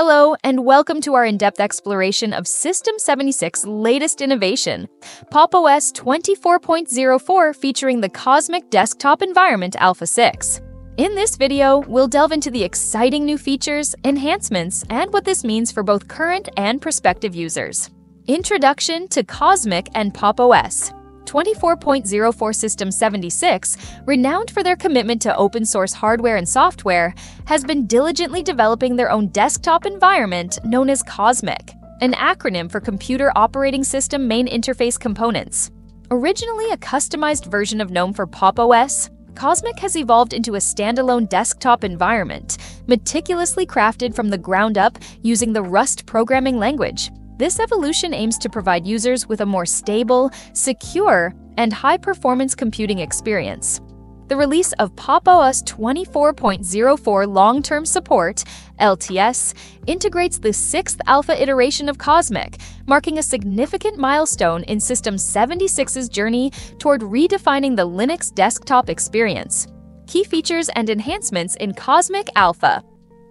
Hello, and welcome to our in-depth exploration of System 76's latest innovation, Pop! OS 24.04 featuring the Cosmic Desktop Environment Alpha 6. In this video, we'll delve into the exciting new features, enhancements, and what this means for both current and prospective users. Introduction to Cosmic and Pop! OS 24.04 System 76, renowned for their commitment to open source hardware and software, has been diligently developing their own desktop environment known as Cosmic, an acronym for Computer Operating System Main Interface Components. Originally a customized version of GNOME for Pop! OS, Cosmic has evolved into a standalone desktop environment, meticulously crafted from the ground up using the Rust programming language. This evolution aims to provide users with a more stable, secure, and high-performance computing experience. The release of PopOS 24.04 Long-Term Support, LTS, integrates the sixth alpha iteration of Cosmic, marking a significant milestone in System 76's journey toward redefining the Linux desktop experience. Key features and enhancements in Cosmic Alpha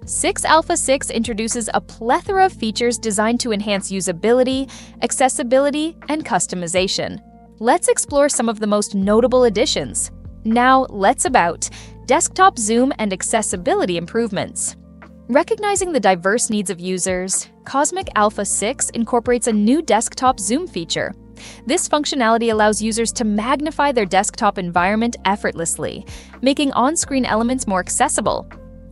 6 Alpha 6 introduces a plethora of features designed to enhance usability, accessibility, and customization. Let's explore some of the most notable additions. Now, let's about desktop zoom and accessibility improvements. Recognizing the diverse needs of users, Cosmic Alpha 6 incorporates a new desktop zoom feature. This functionality allows users to magnify their desktop environment effortlessly, making on-screen elements more accessible.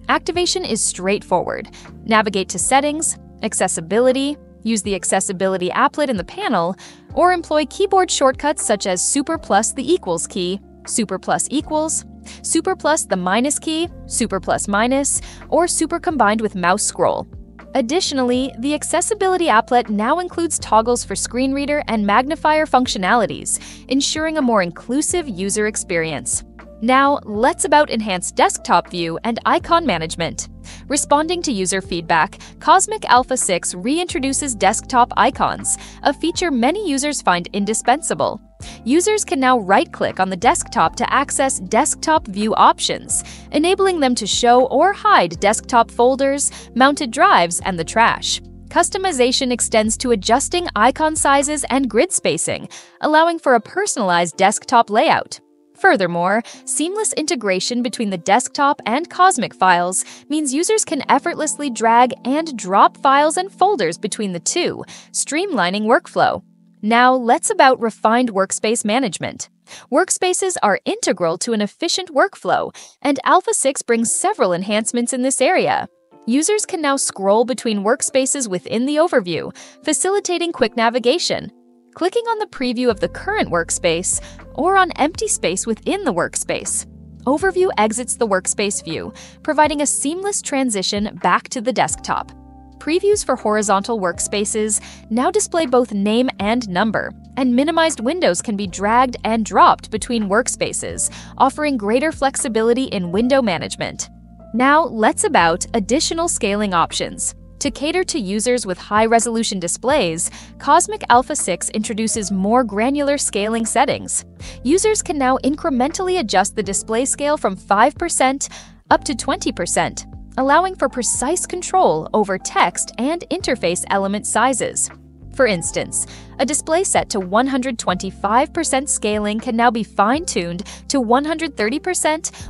Activation is straightforward. Navigate to Settings, Accessibility, use the Accessibility applet in the panel, or employ keyboard shortcuts such as Super plus the equals key, Super plus equals, Super plus the minus key, Super plus minus, or Super combined with mouse scroll. Additionally, the Accessibility applet now includes toggles for screen reader and magnifier functionalities, ensuring a more inclusive user experience. Now, let's about enhanced desktop view and icon management. Responding to user feedback, Cosmic Alpha 6 reintroduces desktop icons, a feature many users find indispensable. Users can now right-click on the desktop to access desktop view options, enabling them to show or hide desktop folders, mounted drives, and the trash. Customization extends to adjusting icon sizes and grid spacing, allowing for a personalized desktop layout. Furthermore, seamless integration between the desktop and Cosmic files means users can effortlessly drag and drop files and folders between the two, streamlining workflow. Now, let's about refined workspace management. Workspaces are integral to an efficient workflow, and Alpha 6 brings several enhancements in this area. Users can now scroll between workspaces within the overview, facilitating quick navigation. Clicking on the preview of the current workspace or on empty space within the workspace. Overview exits the workspace view, providing a seamless transition back to the desktop. Previews for horizontal workspaces now display both name and number, and minimized windows can be dragged and dropped between workspaces, offering greater flexibility in window management. Now let's about additional scaling options. To cater to users with high-resolution displays, Cosmic Alpha 6 introduces more granular scaling settings. Users can now incrementally adjust the display scale from 5% up to 20%, allowing for precise control over text and interface element sizes. For instance, a display set to 125% scaling can now be fine-tuned to 130%,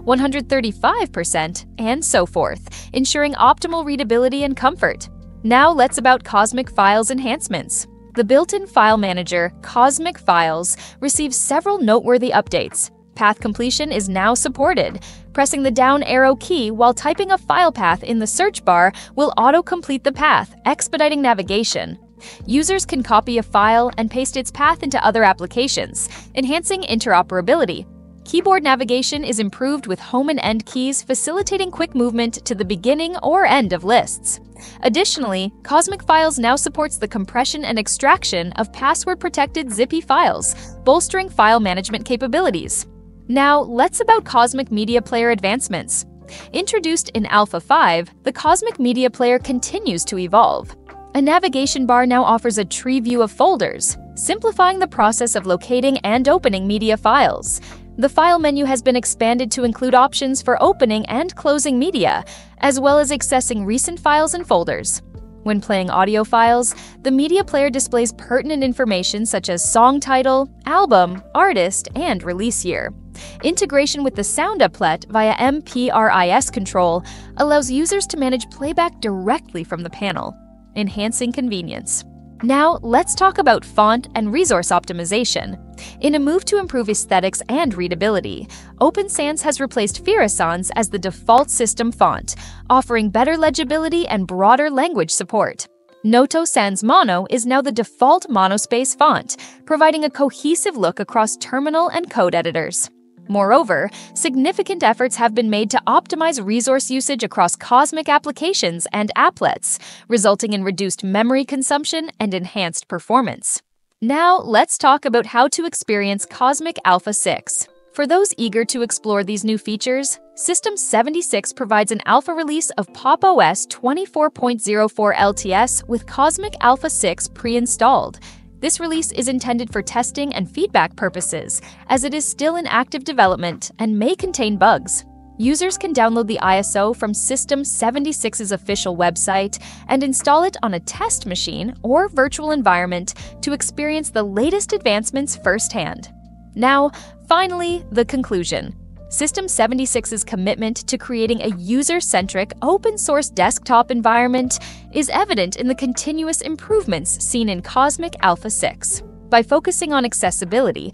135%, and so forth, ensuring optimal readability and comfort. Now let's about Cosmic Files enhancements. The built-in file manager, Cosmic Files, receives several noteworthy updates. Path completion is now supported. Pressing the down arrow key while typing a file path in the search bar will auto-complete the path, expediting navigation. Users can copy a file and paste its path into other applications, enhancing interoperability. Keyboard navigation is improved with home and end keys, facilitating quick movement to the beginning or end of lists. Additionally, Cosmic Files now supports the compression and extraction of password-protected zippy files, bolstering file management capabilities. Now, let's about Cosmic Media Player advancements. Introduced in Alpha 5, the Cosmic Media Player continues to evolve. A navigation bar now offers a tree view of folders, simplifying the process of locating and opening media files. The file menu has been expanded to include options for opening and closing media, as well as accessing recent files and folders. When playing audio files, the media player displays pertinent information such as song title, album, artist, and release year. Integration with the sound applet via MPRIS control allows users to manage playback directly from the panel, enhancing convenience. Now, let's talk about font and resource optimization. In a move to improve aesthetics and readability, Open Sans has replaced Fira Sans as the default system font, offering better legibility and broader language support. Noto Sans Mono is now the default monospace font, providing a cohesive look across terminal and code editors. Moreover, significant efforts have been made to optimize resource usage across Cosmic applications and applets, resulting in reduced memory consumption and enhanced performance. Now, let's talk about how to experience Cosmic Alpha 6. For those eager to explore these new features, System 76 provides an alpha release of Pop! OS 24.04 LTS with Cosmic Alpha 6 pre-installed. This release is intended for testing and feedback purposes, as it is still in active development and may contain bugs. Users can download the ISO from System 76's official website and install it on a test machine or virtual environment to experience the latest advancements firsthand. Now, finally, the conclusion. System 76's commitment to creating a user centric, open source desktop environment is evident in the continuous improvements seen in Cosmic Alpha 6. By focusing on accessibility,